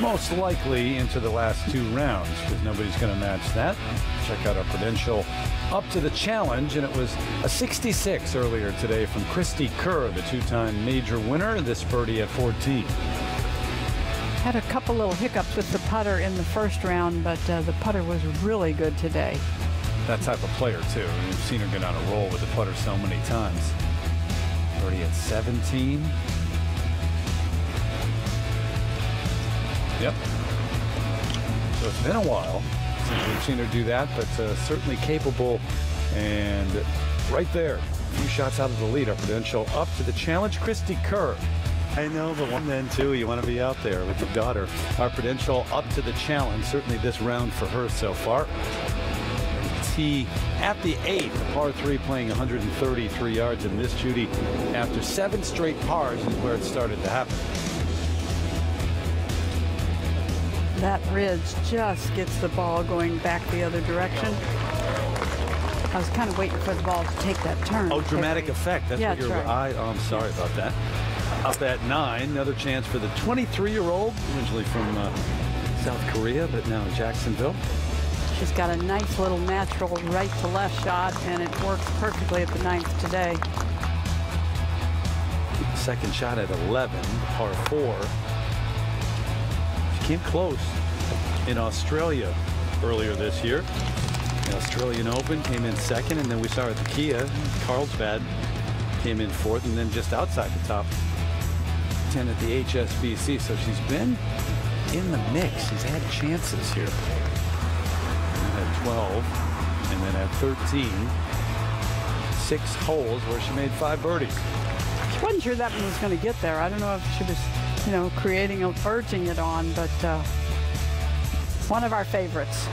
most likely into the last two rounds because nobody's going to match that. Check out our Prudential up to the challenge, and it was a 66 earlier today from Cristie Kerr, the two-time major winner. This birdie at 14. Had a couple little hiccups with the putter in the first round, but uh, the putter was really good today. That type of player too. We've seen her get on a roll with the putter so many times. Birdie at 17. Yep. So it's been a while since we've seen her do that, but uh, certainly capable. And right there, a few shots out of the lead. Our Prudential up to the challenge. Cristie Kerr. I know, but one then too, you want to be out there with your daughter. Our Prudential up to the challenge. Certainly this round for her so far. Tee at the eighth, par three playing 133 yards. And this, Judy, after seven straight pars is where it started to happen. That ridge just gets the ball going back the other direction. I was kind of waiting for the ball to take that turn. Oh, dramatic effect. That's Yeah, what your that's right. eye. Oh, I'm sorry about that. Up at nine, another chance for the 23-year-old, originally from uh, South Korea, but now in Jacksonville. She's got a nice little natural right to left shot, and it works perfectly at the ninth today. Second shot at 11, par four. Came close in Australia earlier this year. The Australian Open came in second, and then we saw at the Kia. Carlsbad came in fourth, and then just outside the top 10 at the HSBC. So she's been in the mix. She's had chances here. At 12, and then at 13, six holes where she made five birdies. Wasn't sure that one was going to get there. I don't know if she was, you know, creating, urging it on, but uh, one of our favorites.